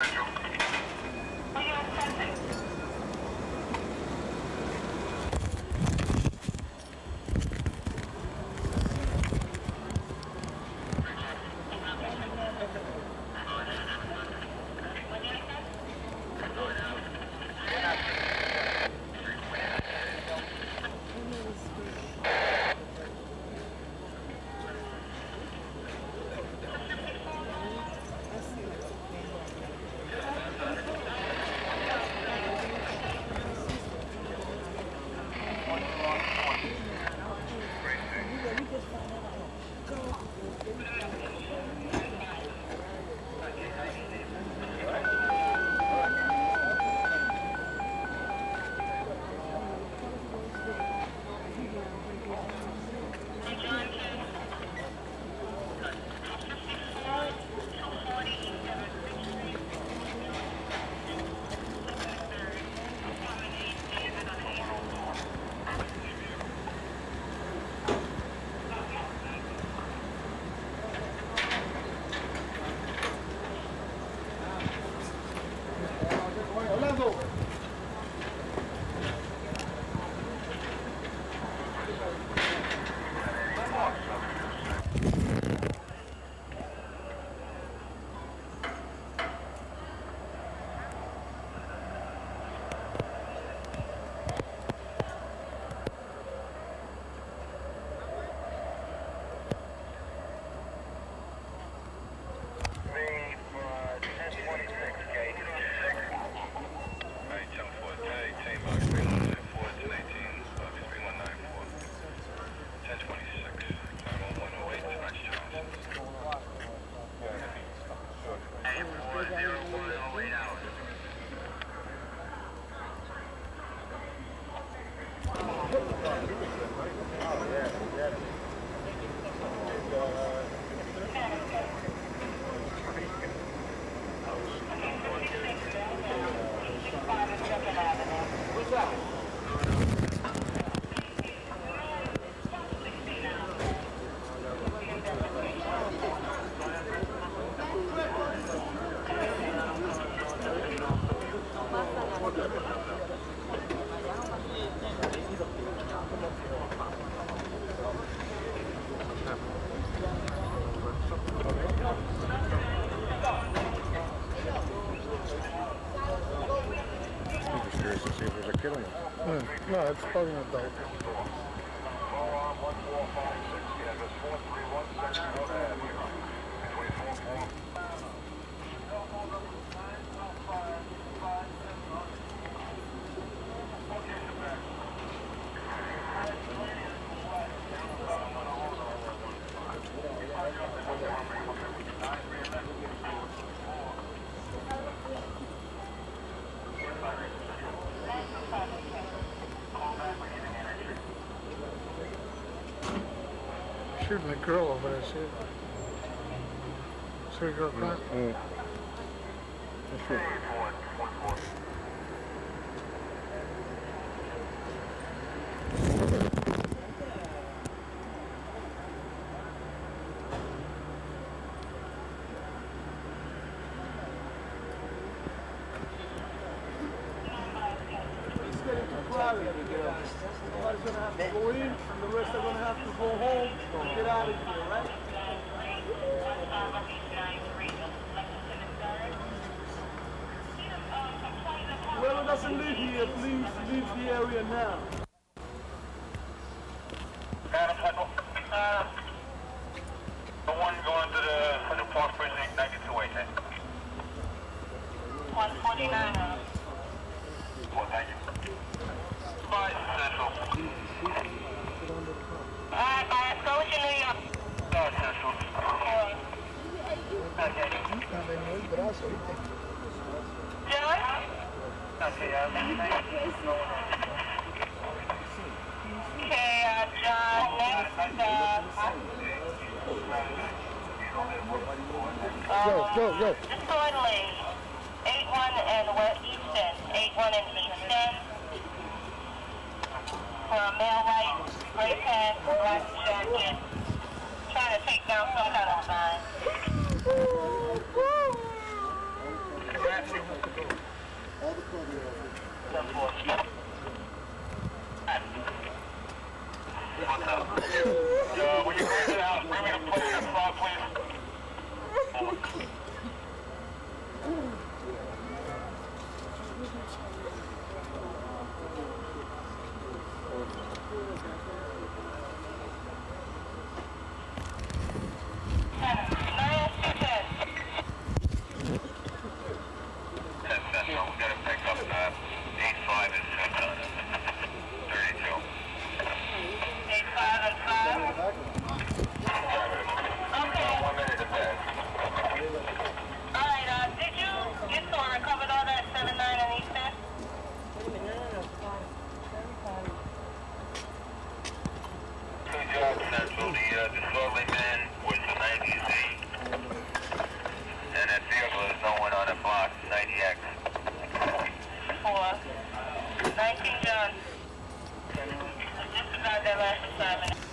I'm killing. No, it's probably an adult. Shooting a girl over there, see a girl crying? Mm. That's Somebody's gonna have to go in, and the rest are gonna have to go home and get out of here, right? Whoever doesn't live here, please leave the area now. The one going to the Park Precinct 9218. 149. Okay. John? Okay, Okay, John, next, Go, go, go. disorderly. 8-1 and West Easton. 8-1 and Easton. For a male white, gray pants, black jacket. Trying to take down some kind of sign. All the program. Uh, the slowly man was the 90Z, and that vehicle is going on the block 90X. Four. 19 John. Just about that last assignment.